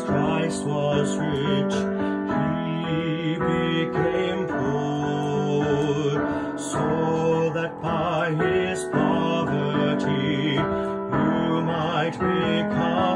Christ was rich, he became poor, so that by his poverty you might become